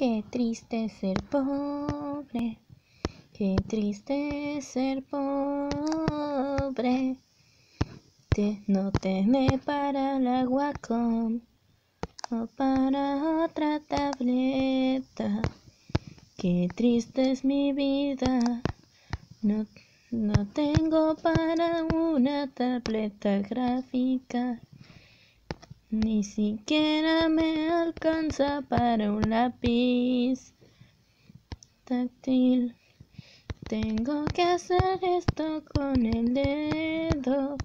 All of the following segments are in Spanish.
Qué triste ser pobre, qué triste ser pobre, de no tener para la Wacom o para otra tableta. Qué triste es mi vida, no, no tengo para una tableta gráfica. Ni siquiera me alcanza para un lápiz táctil. Tengo que hacer esto con el dedo.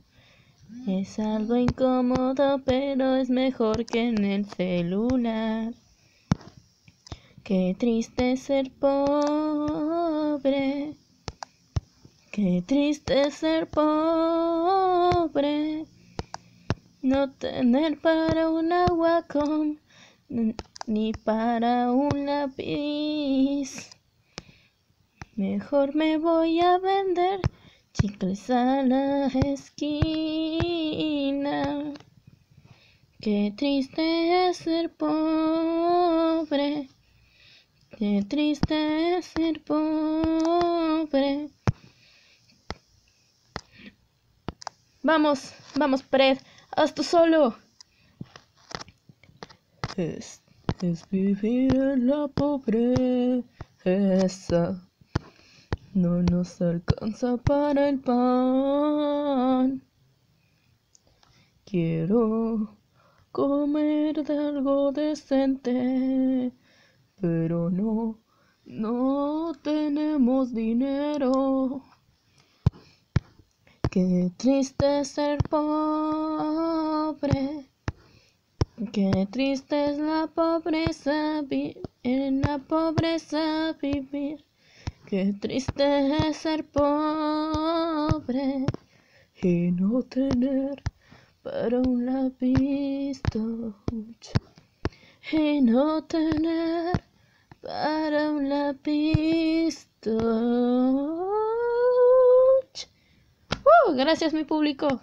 Es algo incómodo, pero es mejor que en el celular. Qué triste ser pobre. Qué triste ser pobre no tener para un Wacom ni para un lápiz. Mejor me voy a vender chicles a la esquina. Qué triste es ser pobre. Qué triste es ser pobre. Vamos, vamos, Pred. Haz tú solo. Es, es vivir en la pobreza. No nos alcanza para el pan. Quiero comer de algo decente, pero no, no tenemos dinero. Qué triste ser pobre. Qué triste es la pobreza, en la pobreza vivir. Qué triste es ser pobre y no tener para un lápiz y no tener para un lápiz gracias mi público.